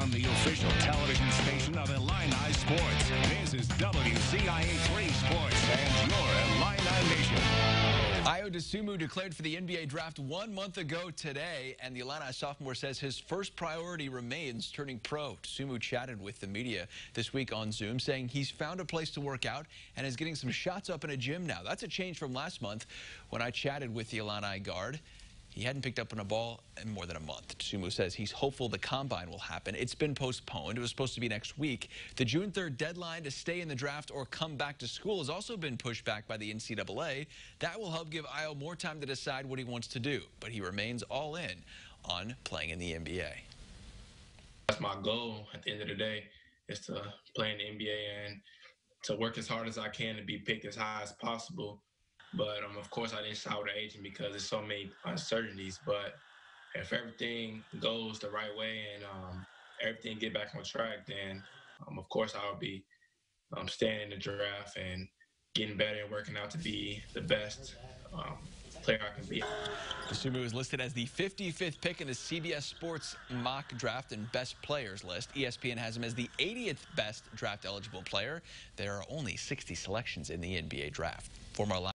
on the official television station of Illini Sports. This is WCIA3 Sports and your Illini Nation. Ayo Dosunmu declared for the NBA draft one month ago today, and the Illini sophomore says his first priority remains turning pro. Dosunmu chatted with the media this week on Zoom, saying he's found a place to work out and is getting some shots up in a gym now. That's a change from last month when I chatted with the Illini guard. He hadn't picked up on a ball in more than a month. Sumu says he's hopeful the combine will happen. It's been postponed. It was supposed to be next week. The June 3rd deadline to stay in the draft or come back to school has also been pushed back by the NCAA. That will help give Ayo more time to decide what he wants to do, but he remains all in on playing in the NBA. That's my goal at the end of the day is to play in the NBA and to work as hard as I can to be picked as high as possible but um, of course, I didn't shout at agent because there's so many uncertainties. But if everything goes the right way and um, everything get back on track, then um, of course I'll be um, staying in the draft and getting better and working out to be the best um, player I can be. Dosunmu is listed as the 55th pick in the CBS Sports mock draft and best players list. ESPN has him as the 80th best draft eligible player. There are only 60 selections in the NBA draft. Former